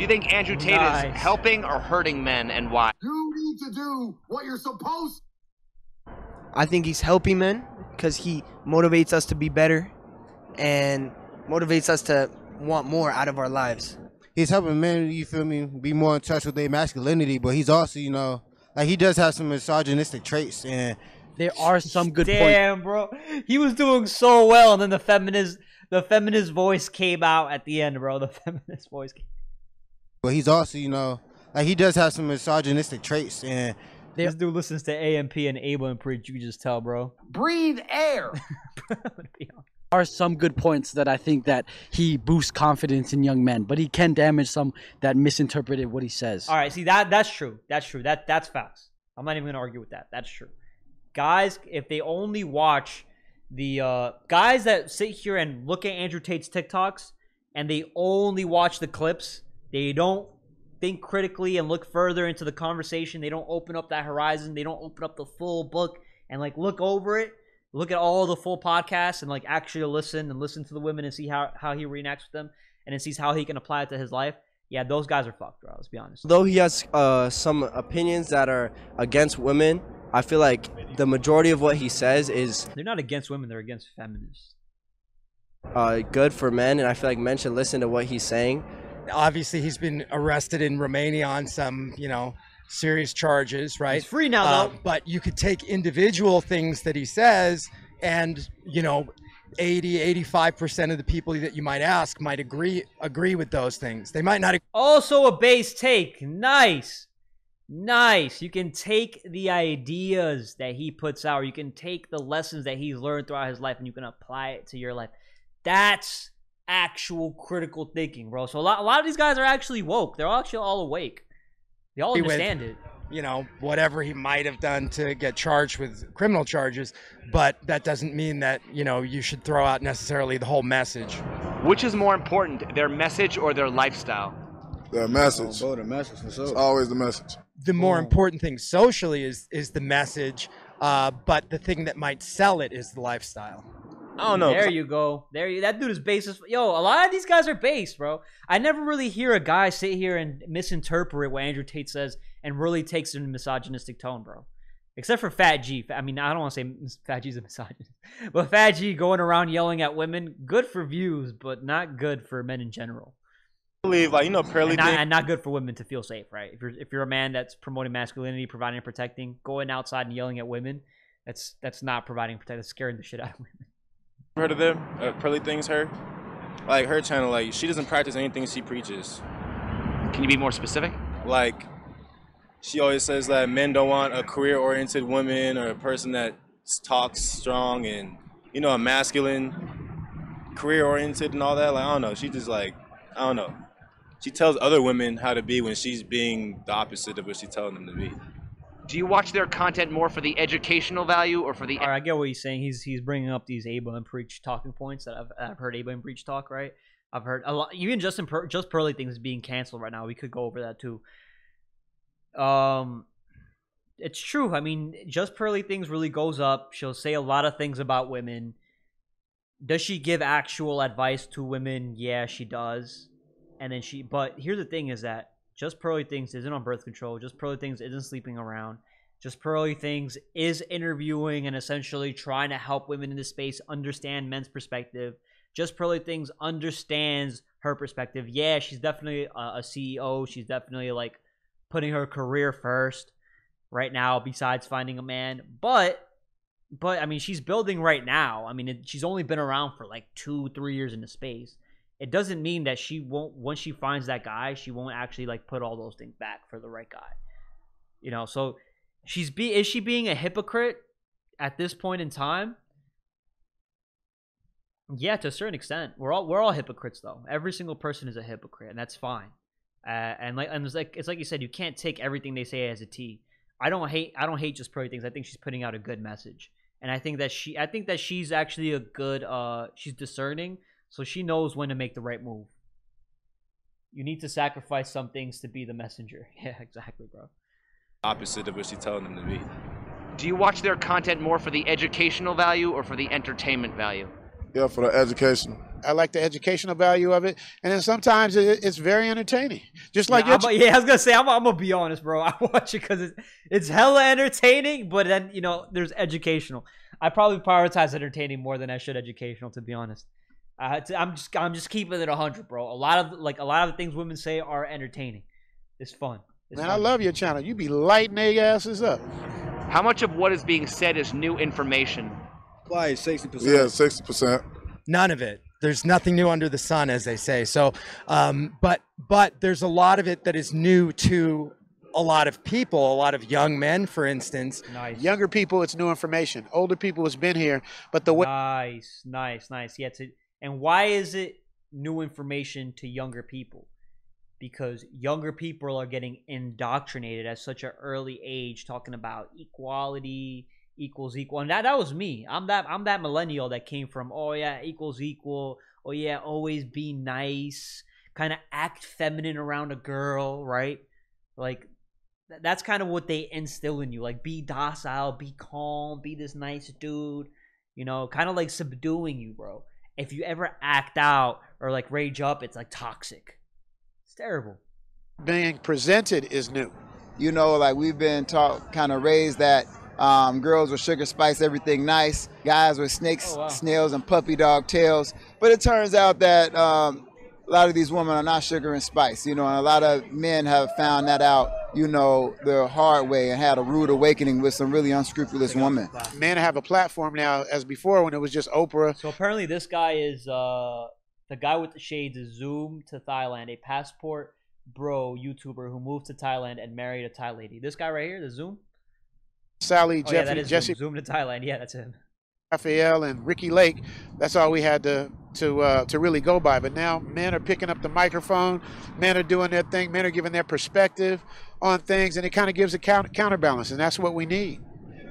Do you think Andrew Tate Nice. is helping or hurting men, and why? You need to do what you're supposed I think he's helping men because he motivates us to be better and motivates us to want more out of our lives. he's helping men, you feel me, be more in touch with their masculinity, but he's also, you know, like he does have some misogynistic traits and There are some good points. Damn, bro. He was doing so well, and then the feminist, the feminist voice came out at the end, bro. The feminist voice. Came. But he's also, you know, like he does have some misogynistic traits and This dude listens to AMP and Able and Preach. You just tell, bro. breathe air. I'm gonna be honest. are some good points that I think that he boosts confidence in young men, but he can damage some that misinterpreted what he says. All right, see that that's true. That's true. That that's facts. I'm not even gonna argue with that. That's true. Guys, if they only watch the uh, guys that sit here and look at Andrew Tate's TikToks and they only watch the clips, they don't think critically and look further into the conversation. They don't open up that horizon. They don't open up the full book and like look over it, look at all the full podcasts and like actually listen and listen to the women and see how how he reenacts with them and then sees how he can apply it to his life. Yeah, those guys are fucked, bro. Let's be honest. Though he has uh, some opinions that are against women, I feel like the majority of what he says is They're not against women, they're against feminists. uh, good for men, and I feel like men should listen to what he's saying. Obviously he's been arrested in Romania on some, you know, serious charges, right? He's free now, Uh, though. but you could take individual things that he says and, you know, 80, 85% of the people that you might ask might agree agree with those things. They might not agree Also a base take. Nice. Nice. You can take the ideas that he puts out, or you can take the lessons that he's learned throughout his life and you can apply it to your life. That's actual critical thinking, bro. So a lot, a lot of these guys are actually woke. They're actually all awake. They all with, understand it. you know, whatever he might have done to get charged with criminal charges, but that doesn't mean that, you know, you should throw out necessarily the whole message. Which is more important, their message or their lifestyle? The message. Oh, the message for It's sure. always the message. the more important thing socially is is the message, uh, but the thing that might sell it is the lifestyle. I don't know. There you go. There you. That dude is base as yo. A lot of these guys are base, bro. I never really hear a guy sit here and misinterpret what Andrew Tate says and really takes it in a misogynistic tone, bro. Except for Fat G. I mean, I don't want to say Fat G's a misogynist, but Fat G going around yelling at women, good for views, but not good for men in general, I believe, like you know, Pearly and not, and not good for women to feel safe, right? If you're if you're a man that's promoting masculinity, providing and protecting, going outside and yelling at women, that's that's not providing and protecting. That's scaring the shit out of women. Heard of them? Uh, Pearly things. Her, like her channel, like she doesn't practice anything she preaches. Can you be more specific? Like she always says that men don't want a career-oriented woman or a person that talks strong and you know a masculine, career-oriented and all that. Like I don't know. She just like I don't know. She tells other women how to be when she's being the opposite of what she's telling them to be. Do you watch their content more for the educational value or for the All right, I get what he's saying. He's he's bringing up these Aba and Preach talking points that I've I've heard Aba and Preach talk. Right, I've heard a lot. Even Justin per, just Pearly things being canceled right now. We could go over that too. Um, it's true. I mean, just Pearly things really goes up. She'll say a lot of things about women. Does she give actual advice to women? Yeah, she does. And then she, but here's the thing: is that just Pearly things isn't on birth control. Just Pearly things isn't sleeping around. Just Pearly Things is interviewing and essentially trying to help women in this space understand men's perspective. Just Pearly Things understands her perspective. Yeah, she's definitely a, CEO. She's definitely like putting her career first right now, besides finding a man. But, but I mean, she's building right now. I mean, it, she's only been around for like two, three years in the space. It doesn't mean that she won't. Once she finds that guy, she won't actually like put all those things back for the right guy. You know, so she's be is she being a hypocrite at this point in time? Yeah, to a certain extent. We're all we're all hypocrites though. Every single person is a hypocrite, and that's fine. Uh, and like and it's like it's like you said, you can't take everything they say as a T. I don't hate I don't hate just Pearly things. I think she's putting out a good message, and I think that she I think that she's actually a good uh she's discerning, so she knows when to make the right move. You need to sacrifice some things to be the messenger. Yeah, exactly, bro. Opposite of what she's telling them to be. Do you watch their content more for the educational value or for the entertainment value? Yeah, for the education. I like the educational value of it, and then sometimes it, it's very entertaining. Just like yeah, edu- I'm, yeah, I was gonna say I'm, I'm gonna be honest, bro. I watch it because it's it's hella entertaining, but then you know there's educational. I probably prioritize entertaining more than I should educational, to be honest. Uh, it's- I'm just I'm just keeping it hundred, bro. A lot of like a lot of the things women say are entertaining. It's fun. It's Man, I love your channel. You be lighting their asses up. How much of what is being said is new information? Why sixty percent? Yeah, sixty percent. None of it. There's nothing new under the sun, as they say. So, um, but but there's a lot of it that is new to a lot of people, a lot of young men, for instance. Nice. Younger people, it's new information. Older people, it's been here, but the way Nice, nice, nice. Yeah, to, and why is it new information to younger people? Because younger people are getting indoctrinated at such an early age, talking about equality equals equal, and that that was me. I'm that I'm that millennial that came from oh yeah equals equal. Oh yeah, always be nice, kind of act feminine around a girl, right? Like that's kind of what they instill in you like be docile be calm be this nice dude you know kind of like subduing you bro if you ever act out or like rage up it's like toxic it's terrible being presented is new. You know, like we've been taught, kind of raised that um, girls with sugar spice everything nice, guys with snakes, Oh, wow. snails, and puppy dog tails. But it turns out that um, a lot of these women are not sugar and spice. You know, and a lot of men have found that out. You know, the hard way and had a rude awakening with some really unscrupulous women. Men have a platform now, as before when it was just Oprah. so apparently this guy is uh the guy with the shades is zoom to thailand a passport bro youtuber who moved to thailand and married a thai lady this guy right here the zoom Sally, oh, yeah, Jeffrey, that is Jesse zoom. zoom to thailand yeah that's him Raphael and Ricki Lake. That's all we had to to uh, to really go by. But now men are picking up the microphone. Men are doing their thing. Men are giving their perspective on things, and it kind of gives a counter, counterbalance, and that's what we need.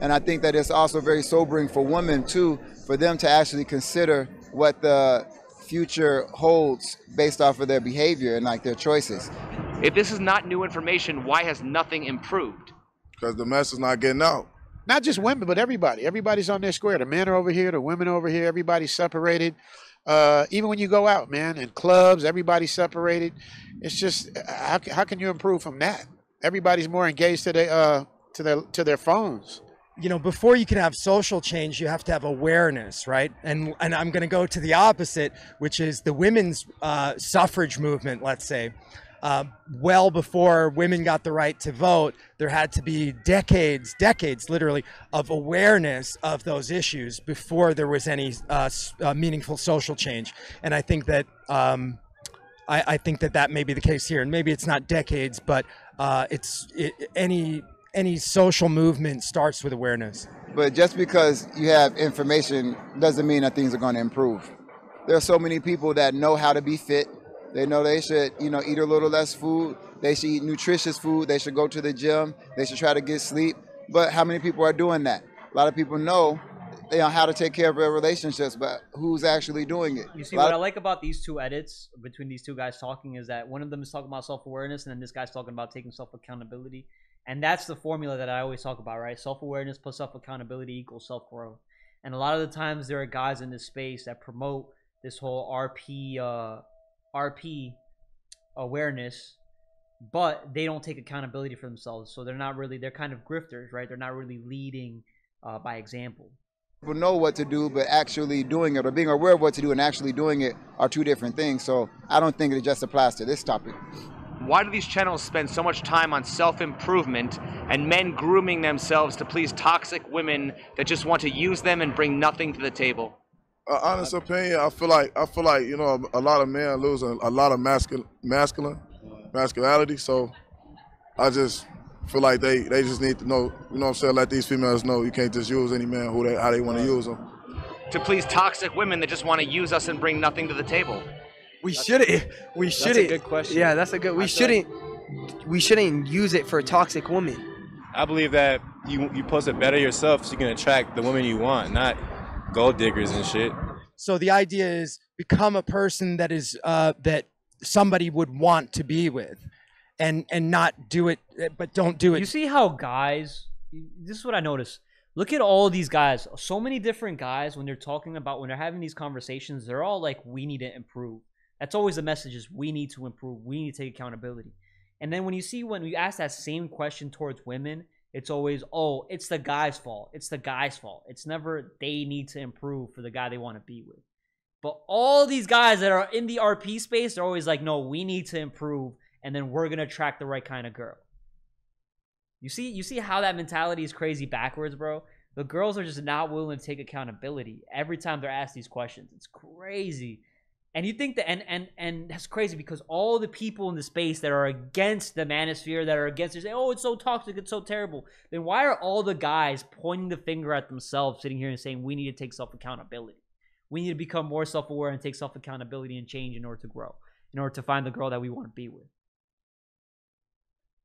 And I think that it's also very sobering for women too, for them to actually consider what the future holds based off of their behavior and like their choices. If this is not new information, why has nothing improved? Because the message is not getting out. Not just women, but everybody. Everybody's on their square. The men are over here. The women over here. Everybody's separated. Uh, even when you go out, man, in clubs, everybody's separated. It's just how, how can you improve from that? Everybody's more engaged to their uh, to their to their phones. you know before you can have social change you have to have awareness right and and i'm going to go to the opposite which is the women's uh, suffrage movement let's say uh, well before women got the right to vote there had to be decades decades literally of awareness of those issues before there was any uh, uh, meaningful social change and i think that um, I, I think that that may be the case here, and maybe it's not decades, but uh, it's it, any any social movement starts with awareness. But just because you have information doesn't mean that things are going to improve. There are so many people that know how to be fit. They know they should, you know, eat a little less food. They should eat nutritious food. They should go to the gym. They should try to get sleep. But how many people are doing that? A lot of people know, you know how to take care of their relationships, but who's actually doing it? You see, what I like about these two edits between these two guys talking is that one of them is talking about self awareness, and then this guy's talking about taking self accountability. And that's the formula that I always talk about, right? Self awareness plus self accountability equals self growth. And a lot of the times, there are guys in this space that promote this whole RP, uh, RP awareness, but they don't take accountability for themselves. So they're not really, they're kind of grifters, right? They're not really leading uh, by example. people know what to do, but actually doing it or being aware of what to do and actually doing it are two different things. So I don't think it just applies to this topic. Why do these channels spend so much time on self improvement and men grooming themselves to please toxic women that just want to use them and bring nothing to the table? Uh, honest opinion, I feel like I feel like you know a, lot of men lose a, a lot of masculine masculine masculinity. So I just feel like they, they just need to know, you know what I'm saying? Let these females know you can't just use any man who they how they want to use them. To please toxic women that just want to use us and bring nothing to the table? We shouldn't. We that's a shouldn't. good question. Yeah, that's a good. We I shouldn't. We shouldn't use it for a toxic women. I believe that you you supposed it better yourself so you can attract the women you want, not gold diggers and shit. So the idea is become a person that is uh, that somebody would want to be with, and and not do it, but don't do it. You see how guys? This is what I notice. Look at all these guys. So many different guys when they're talking about when they're having these conversations, they're all like, "We need to improve." That's always the message: is we need to improve. We need to take accountability. And then when you see when you ask that same question towards women, it's always, "Oh, it's the guy's fault. It's the guy's fault." It's never they need to improve for the guy they want to be with. But all these guys that are in the RP space, they're always like, "No, we need to improve, and then we're gonna attract the right kind of girl." You see, you see how that mentality is crazy backwards, bro. The girls are just not willing to take accountability every time they're asked these questions. It's crazy. And you think that and and and that's crazy because all the people in the space that are against the manosphere, that are against it, say, oh, it's so toxic, it's so terrible. Then why are all the guys pointing the finger at themselves, sitting here and saying we need to take self accountability? We need to become more self aware and take self accountability and change in order to grow, in order to find the girl that we want to be with.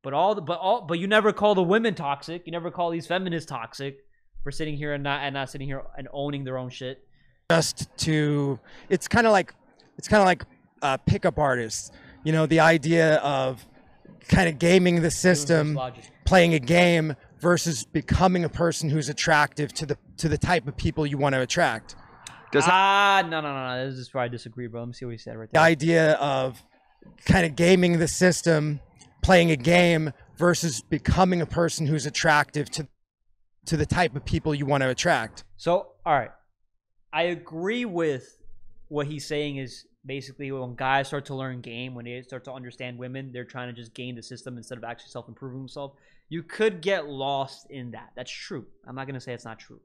But all the but all but you never call the women toxic. You never call these feminists toxic for sitting here and not and not sitting here and owning their own shit. just to it's kind of like it's kind of like uh, pickup artists you know the idea of kind of gaming the system playing a game versus becoming a person who's attractive to the to the type of people you want to attract ah, no, no, no, no. This is where I disagree, bro. Let me see what he said right there. the idea of kind of gaming the system playing a game versus becoming a person who's attractive to to the type of people you want to attract So, all right. I agree with what he's saying is basically when guys start to learn game, when they start to understand women, they're trying to just gain the system instead of actually self improving themselves. You could get lost in that. That's true. I'm not going to say it's not true.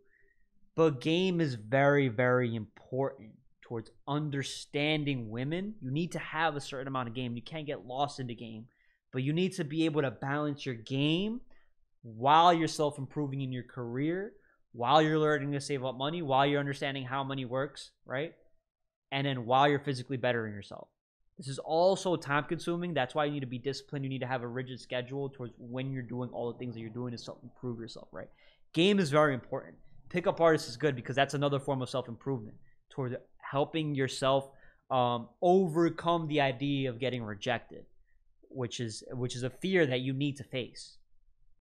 But game is very, very important towards understanding women. You need to have a certain amount of game. You can't get lost in the game, but you need to be able to balance your game while you're self improving in your career, while you're learning to save up money, while you're understanding how money works, right? And then while you're physically bettering yourself. This is also time consuming. That's why you need to be disciplined. You need to have a rigid schedule towards when you're doing all the things that you're doing to self improve yourself, right? Game is very important. Pickup artist is good because that's another form of self improvement towards helping yourself um, overcome the idea of getting rejected, which is which is a fear that you need to face.